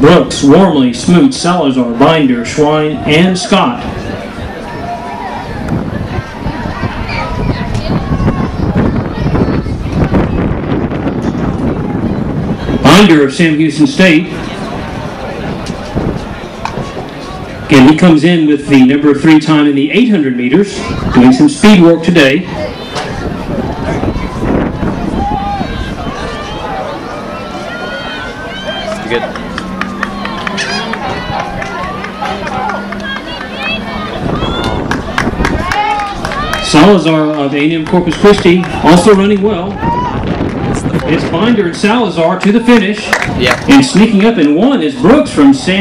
Brooks, Warmley, Smoot, Salazar, Binder, Schwein, and Scott. Binder of Sam Houston State. Again, he comes in with the number three time in the 800 meters, doing some speed work today. Good. Salazar of A&M Corpus Christi also running well. It's Binder and Salazar to the finish. Yep. And sneaking up in one is Brooks from Sam